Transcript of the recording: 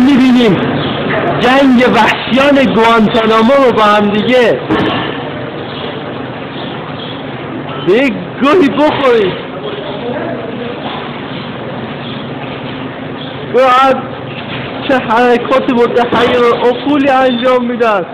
می‌بینیم. جنگ وحشیان گوانتانامو رو با هم دیگه. به یک گوهی بخورید باید چه حرکات متحیر و افولی انجام میدن